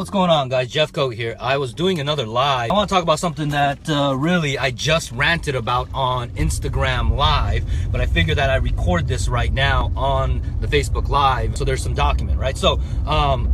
What's going on guys? Jeff Coga here. I was doing another live. I want to talk about something that uh, really I just ranted about on Instagram live, but I figured that I record this right now on the Facebook live so there's some document, right? So, um,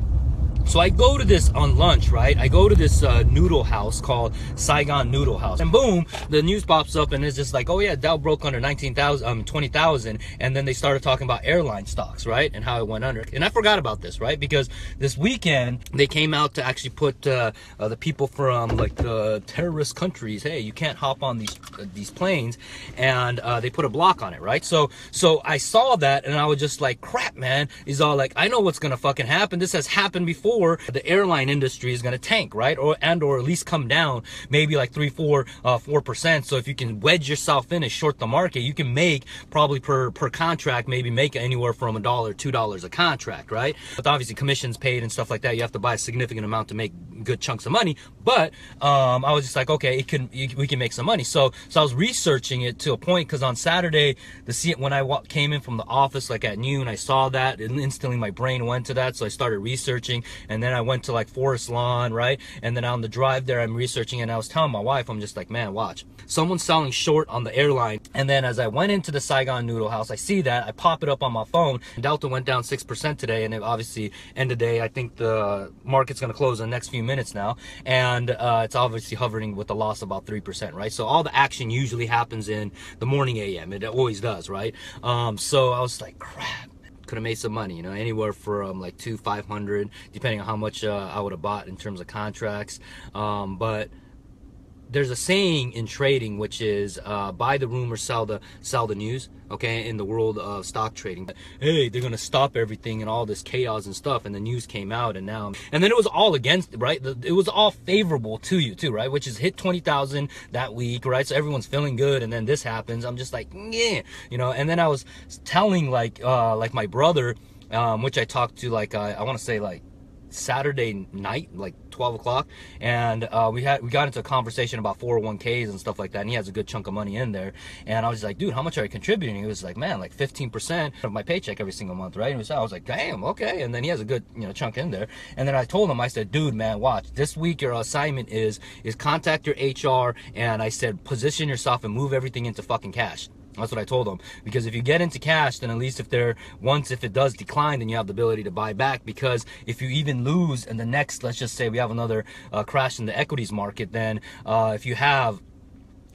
so I go to this on lunch, right? I go to this uh, noodle house called Saigon Noodle House. And boom, the news pops up and it's just like, oh yeah, Dow broke under 19,000, um, 20,000. And then they started talking about airline stocks, right? And how it went under. And I forgot about this, right? Because this weekend, they came out to actually put uh, uh, the people from like the terrorist countries, hey, you can't hop on these uh, these planes. And uh, they put a block on it, right? So, so I saw that and I was just like, crap, man. He's all like, I know what's going to fucking happen. This has happened before the airline industry is going to tank, right? Or and or at least come down maybe like three, four, uh, four percent. So if you can wedge yourself in and short the market, you can make probably per per contract maybe make anywhere from a dollar, two dollars a contract, right? But obviously commissions paid and stuff like that. You have to buy a significant amount to make good chunks of money. But um, I was just like, okay, it can we can make some money. So so I was researching it to a point because on Saturday the see when I came in from the office like at noon, I saw that and instantly my brain went to that. So I started researching and then I went to like Forest Lawn, right? And then on the drive there, I'm researching and I was telling my wife, I'm just like, man, watch. Someone's selling short on the airline. And then as I went into the Saigon Noodle House, I see that, I pop it up on my phone. Delta went down 6% today and obviously end of day, I think the market's gonna close in the next few minutes now. And uh, it's obviously hovering with a loss about 3%, right? So all the action usually happens in the morning AM. It always does, right? Um, so I was like, crap could have made some money, you know, anywhere from like two, 500, depending on how much uh, I would have bought in terms of contracts. Um, but there's a saying in trading which is uh, buy the rumor sell the sell the news okay in the world of stock trading. Hey they're gonna stop everything and all this chaos and stuff and the news came out and now and then it was all against right? It was all favorable to you too right? Which is hit 20,000 that week right? So everyone's feeling good and then this happens. I'm just like yeah you know? And then I was telling like uh like my brother um which I talked to like uh, I want to say like Saturday night, like 12 o'clock, and uh, we had we got into a conversation about 401ks and stuff like that. And he has a good chunk of money in there, and I was like, dude, how much are you contributing? He was like, man, like 15% of my paycheck every single month, right? And was, I was like, damn, okay. And then he has a good you know chunk in there, and then I told him, I said, dude, man, watch this week your assignment is is contact your HR, and I said position yourself and move everything into fucking cash. That's what I told them. Because if you get into cash, then at least if they're once if it does decline, then you have the ability to buy back. Because if you even lose and the next, let's just say we have another uh, crash in the equities market, then uh, if you have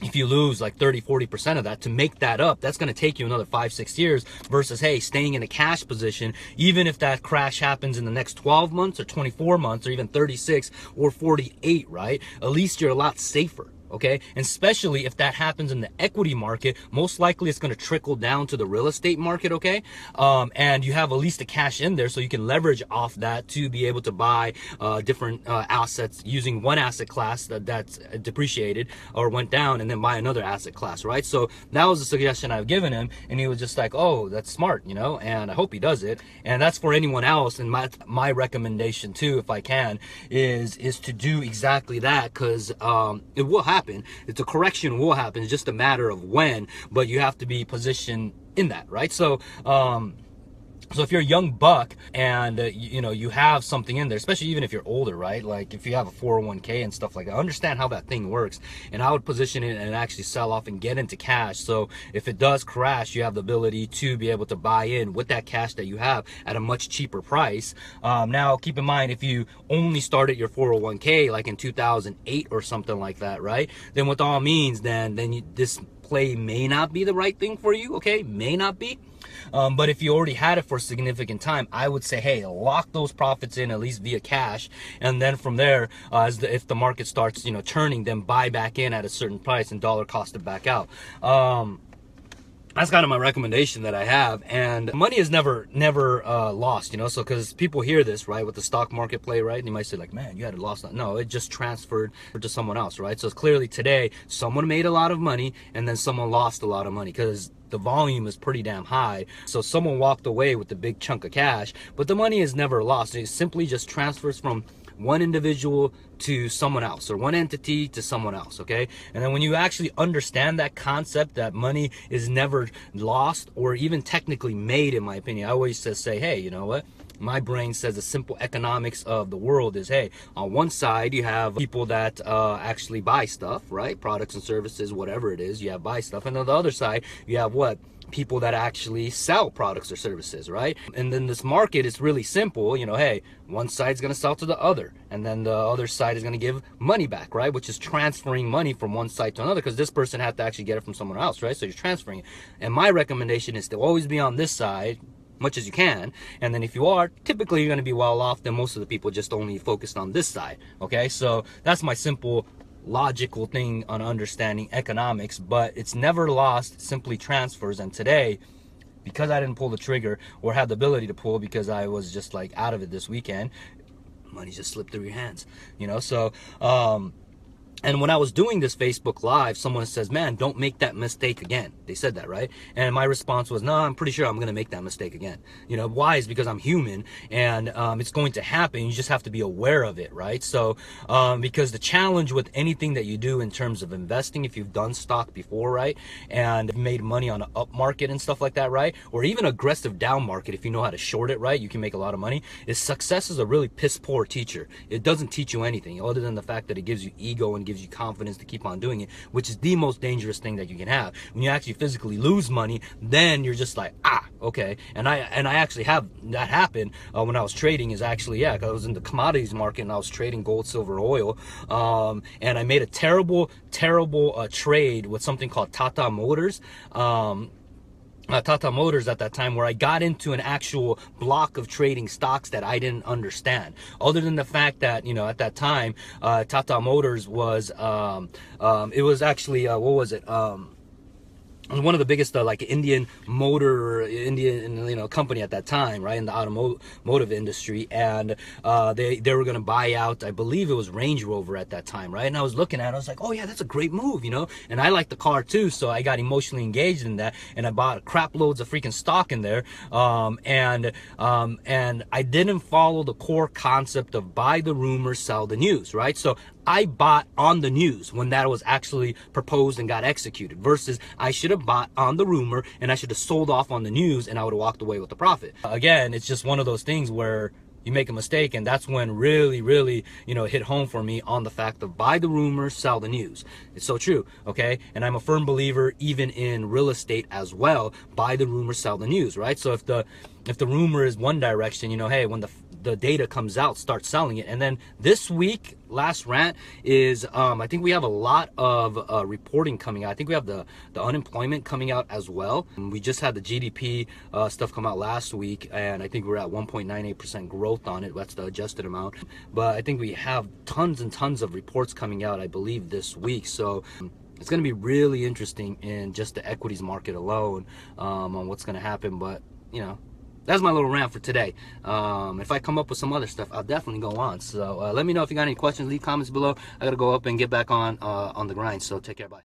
if you lose like 30 40% of that to make that up that's going to take you another five six years versus hey staying in a cash position even if that crash happens in the next 12 months or 24 months or even 36 or 48 right at least you're a lot safer okay? And especially if that happens in the equity market, most likely it's going to trickle down to the real estate market, okay? Um, and you have at least a cash in there so you can leverage off that to be able to buy uh, different uh, assets using one asset class that, that's depreciated or went down and then buy another asset class, right? So that was the suggestion I've given him and he was just like, oh, that's smart, you know, and I hope he does it. And that's for anyone else. And my, my recommendation too, if I can, is, is to do exactly that because um, it will happen happen. It's a correction will happen. It's just a matter of when, but you have to be positioned in that, right? So, um, so if you're a young buck and uh, you, you, know you have something in there, especially even if you're older, right? Like if you have a 401k and stuff like that, understand how that thing works. And I would position it and actually sell off and get into cash. So if it does crash, you have the ability to be able to buy in with that cash that you have at a much cheaper price. Um, now keep in mind if you only started your 401k like in 2008 or something like that, right? Then with all means, then then you, this play may not be the right thing for you. Okay, may not be. Um, but if you already had it for a significant time, I would say, hey, lock those profits in at least via cash, and then from there, uh, as the, if the market starts, you know, turning, then buy back in at a certain price and dollar cost it back out. Um, that's kind of my recommendation that I have. And money is never, never uh, lost, you know. So because people hear this, right, with the stock market play, right, and you might say like, man, you had a lost. No, it just transferred to someone else, right? So clearly today, someone made a lot of money, and then someone lost a lot of money because the volume is pretty damn high. So someone walked away with a big chunk of cash, but the money is never lost. It simply just transfers from one individual to someone else or one entity to someone else okay? And then when you actually understand that concept that money is never lost or even technically made in my opinion i always just say hey you know what? My brain says the simple economics of the world is hey on one side you have people that uh, actually buy stuff right? Products and services whatever it is you have buy stuff. And on the other side you have what people that actually sell products or services, right? And then this market is really simple. You know, hey, one side's to sell to the other, and then the other side is to give money back, right? Which is transferring money from one side to another because this person had to actually get it from someone else, right? So you're transferring it. And my recommendation is to always be on this side much as you can and then if you are typically you're going to be well off than most of the people just only focused on this side okay so that's my simple logical thing on understanding economics, but it's never lost, simply transfers. And today, because I didn't pull the trigger or had the ability to pull because I was just like out of it this weekend, money just slipped through your hands, you know? So, um, and when I was doing this Facebook Live, someone says, man, don't make that mistake again. They said that, right? And my response was, no, I'm pretty sure I'm going to make that mistake again. You know, why is because I'm human and um, it's going to happen. You just have to be aware of it, right? So, um, because the challenge with anything that you do in terms of investing, if you've done stock before, right? And made money on an up market and stuff like that, right? Or even aggressive down market, if you know how to short it, right? You can make a lot of money. Is success is a really piss poor teacher. It doesn't teach you anything other than the fact that it gives you ego and gives you confidence to keep on doing it, which is the most dangerous thing that you can have. When you actually physically lose money, then you're just like, ah, okay. And I and I actually have that happen uh, when I was trading. Is actually yeah, I was in the commodities market and I was trading gold, silver, oil, um, and I made a terrible, terrible uh, trade with something called Tata Motors. Um, uh, Tata Motors at that time where I got into an actual block of trading stocks that I didn't understand. Other than the fact that, you know, at that time, uh, Tata Motors was, um, um, it was actually, uh, what was it? Um, one of the biggest uh, like Indian motor Indian you know company at that time, right in the automotive industry, and uh, they they were going to buy out. I believe it was Range Rover at that time, right? And I was looking at, it, I was like, oh yeah, that's a great move, you know. And I like the car too, so I got emotionally engaged in that, and I bought crap loads of freaking stock in there, um, and um, and I didn't follow the core concept of buy the rumor, sell the news, right? So I bought on the news when that was actually proposed and got executed versus I should have bought on the rumor and I should have sold off on the news and I would have walked away with the profit. Again, it's just one of those things where you make a mistake and that's when really really you know hit home for me on the fact of buy the rumors sell the news. It's so true okay? And i'm a firm believer even in real estate as well buy the rumor sell the news right? So if the if the rumor is one direction you know hey when the the data comes out, start selling it. And then this week, last rant is um, I think we have a lot of uh, reporting coming out. I think we have the, the unemployment coming out as well. We just had the GDP uh, stuff come out last week, and I think we're at 1.98% growth on it. That's the adjusted amount. But I think we have tons and tons of reports coming out, I believe, this week. So it's going to be really interesting in just the equities market alone um, on what's going to happen. But, you know, that's my little rant for today. Um, if I come up with some other stuff, I'll definitely go on. So uh, let me know if you got any questions. Leave comments below. I gotta go up and get back on uh, on the grind. So take care. Bye.